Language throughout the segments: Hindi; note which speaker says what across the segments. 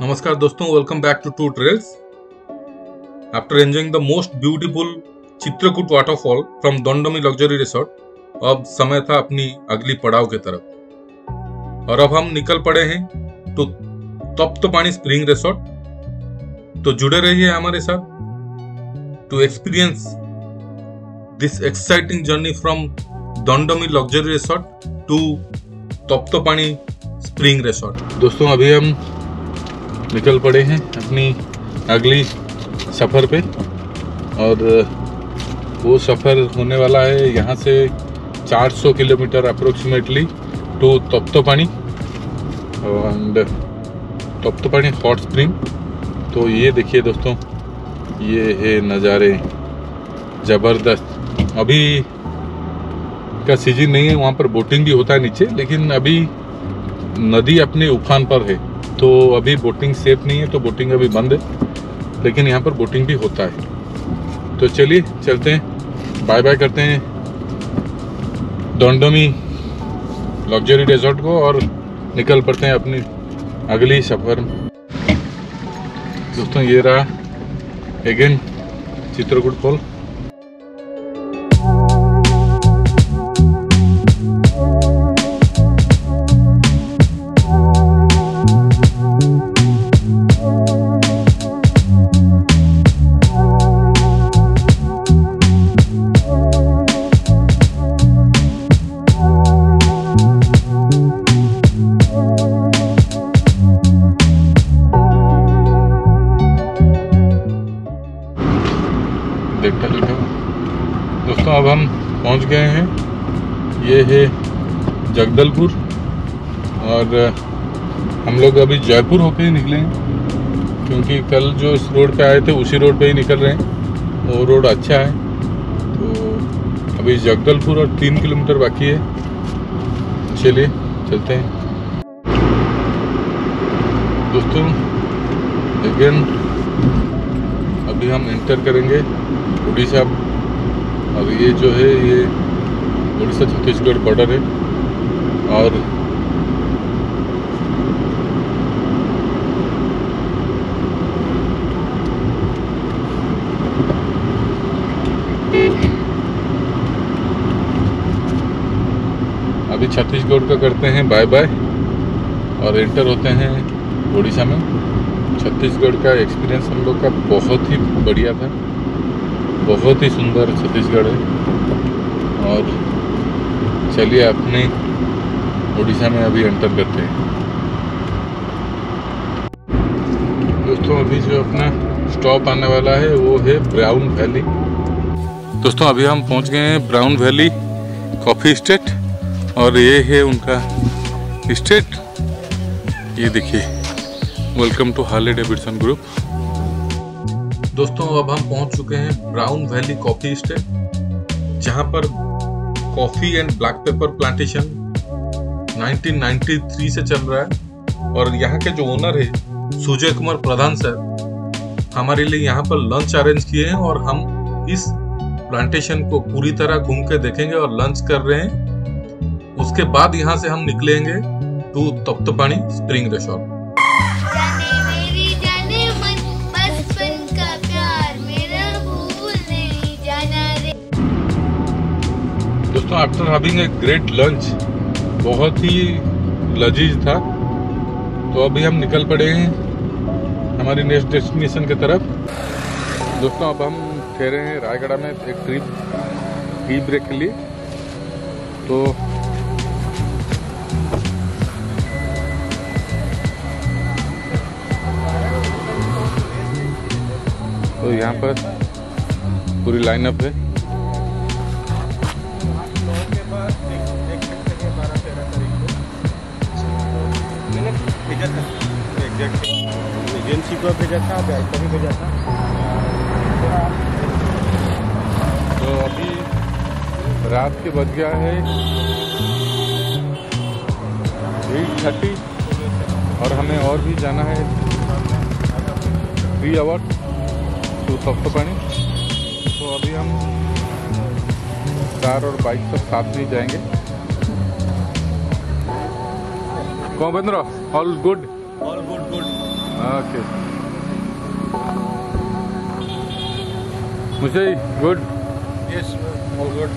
Speaker 1: Namaskar दोस्तों welcome back to two trails after enjoying the most beautiful Chitrakoot waterfall from Dondomi luxury resort अब समय था अपनी अगली पड़ाव के तरफ़। और अब हम निकल पड़े हैं तो तप्त तो पानी स्प्रिंग रिसोर्ट तो जुड़े रहिए हमारे साथ to experience this exciting journey from Dondomi luxury resort to Taptapani spring resort दोस्तों, अभी हम निकल पड़े हैं अपनी अगली सफ़र पे। और, वो सफ़र होने वाला है यहाँ से 400 kilometre approximately to Taptapani. And Taptapani hot spring तो ये देखिए दोस्तों, ये है नज़ारे। ज़बरदस्त। अभी का सीज़न नहीं है, वहाँ पर बोटिंग भी होता है नीचे, लेकिन अभी नदी अपने उफान पर है। तो अभी बोटिंग सेफ़ नहीं है तो बोटिंग अभी बंद है, लेकिन यहाँ पर बोटिंग भी होता है। तो चलिए, चलते हैं। बाय बाय करते हैं डोंडोमी लग्जरी रिजॉर्ट को और निकल पड़ते हैं अपनी अगली सफ़र दोस्तों, ये रहा अगेन चित्रकूट फॉल। अब हम पहुँच गए हैं। ये है जगदलपुर और हम लोग अभी जयपुर होके ही निकले हैं, क्योंकि कल जो इस रोड पे आए थे, उसी रोड पे ही निकल रहे हैं। वो रोड अच्छा है। तो अभी जगदलपुर और तीन किलोमीटर बाकी है। चलिए, चलते हैं। दोस्तों अगेन अभी हम इंटर करेंगे। उड़ीसा और ये जो है, ये उड़ीसा, छत्तीसगढ़ बॉर्डर है और अभी छत्तीसगढ़ का करते हैं बाय बाय और एंटर होते हैं उड़ीसा में। छत्तीसगढ़ का एक्सपीरियंस हम लोग का बहुत ही बढ़िया था। बहुत ही सुंदर छत्तीसगढ़ है। और चलिए अपने उड़ीसा में अभी एंटर करते हैं। दोस्तों, अभी जो अपना स्टॉप आने वाला है, वो है ब्राउन वैली दोस्तों, अभी हम पहुँच गए हैं ब्राउन वैली कॉफ़ी स्टेट और ये है उनका स्टेट ये देखिए welcome to Harley Davidson group दोस्तों, अब हम पहुँच चुके हैं ब्राउन वैली कॉफ़ी स्टेट जहाँ पर coffee and black pepper plantation 1993 से चल रहा है। और यहाँ के जो ओनर है, सुजय कुमार प्रधान सर, हमारे लिए यहाँ पर लंच अरेंज किए हैं और हम इस प्लांटेशन को पूरी तरह घूम के देखेंगे और लंच कर रहे हैं। उसके बाद यहाँ से हम निकलेंगे टू तप्तपानी स्प्रिंग रिसोर्ट दोस्तों after having a great lunch बहुत ही लजीज था। तो अभी हम निकल पड़े हैं हमारी नेक्स्ट डेस्टिनेशन की तरफ़। दोस्तों, अब हम ठहरे हैं रायगढ़ में एक ट्रिप टी ब्रेक के लिए। तो तो यहाँ पर पूरी लाइनअप है।
Speaker 2: एजेंसी को भेजा था बैंक भी भेजा था।
Speaker 1: तो अभी रात के बज गया है। एट थर्टी और हमें और भी जाना है। थ्री आवर टू सप्तपानी तो अभी हम कार और बाइक सब साथ में जाएँगे। कौन बंद रहो? All good
Speaker 2: all good good
Speaker 1: okay मुझे गुड
Speaker 2: Yes, all good.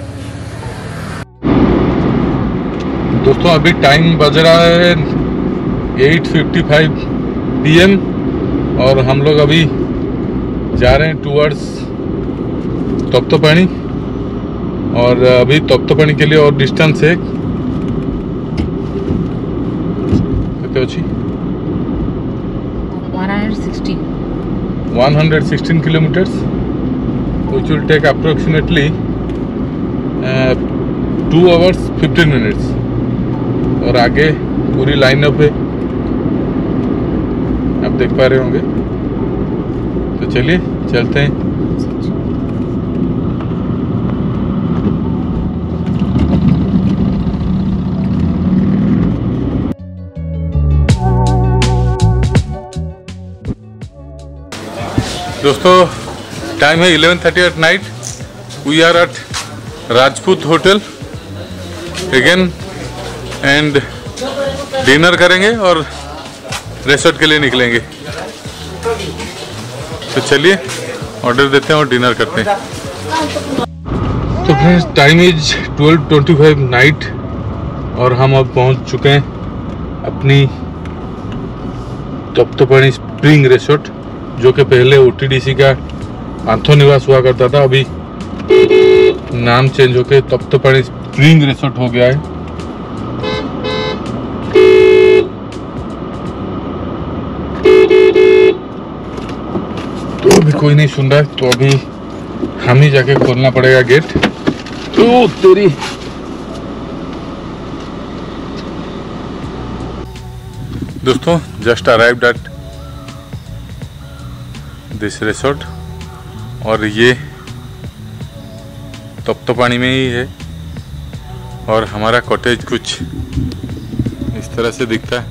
Speaker 1: दोस्तों अभी टाइम बज रहा है 8:55 पीएम और हम लोग अभी जा रहे हैं टूवर्ड्स तप्तपाणी। और अभी तप्तपाणी के लिए और डिस्टेंस है। କେତେ ଅଛି
Speaker 3: 116
Speaker 1: 116 kilometers which will take approximately uh, 2 hours 15 minutes और आगे पूरी लाइन अप है आप देख पा रहे होंगे तो चलिए चलते हैं दोस्तों टाइम है 11:30 at night we are at Rajput hotel again and dinner करेंगे और रेसोर्ट के लिए निकलेंगे। तो चलिए ऑर्डर देते हैं और डिनर करते हैं। तो फ्रेंड्स टाइम इज़ 12:25 नाइट और हम अब पहुँच चुके हैं अपनी तप्तपाणी स्प्रिंग रिसोर्ट जो कि पहले ओटीडीसी का पांथो निवास हुआ करता था, अभी नाम चेंज होके तप्तपाणी स्प्रिंग रिसोर्ट हो गया है। तो अभी कोई नहीं सुन रहा है तो अभी हम ही जाके खोलना पड़ेगा गेट तो तेरी दोस्तों just arrived at this resort और ये तप्तपानी में ही है। और हमारा कॉटेज कुछ इस तरह से दिखता है,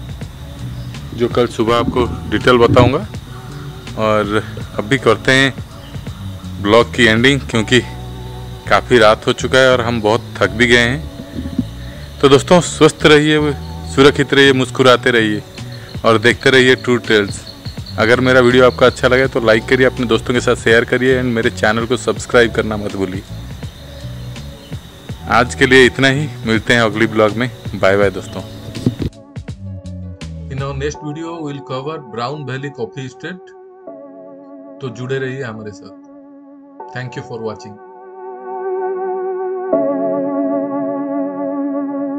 Speaker 1: जो कल सुबह आपको डिटेल बताऊँगा। और अभी करते हैं ब्लॉग की एंडिंग क्योंकि काफ़ी रात हो चुका है और हम बहुत थक भी गए हैं। तो दोस्तों, स्वस्थ रहिए, सुरक्षित रहिए, मुस्कुराते रहिए और देखते रहिए ट्रू टेल्स अगर मेरा वीडियो आपको अच्छा लगे तो लाइक करिए, अपने दोस्तों के साथ शेयर करिए एंड मेरे चैनल को सब्सक्राइब करना मत भूलिए। आज के लिए इतना ही। मिलते हैं अगली ब्लॉग में। बाय बाय दोस्तों। In our next video will cover Brown Valley coffee estate तो जुड़े रहिए हमारे साथ। Thank you for watching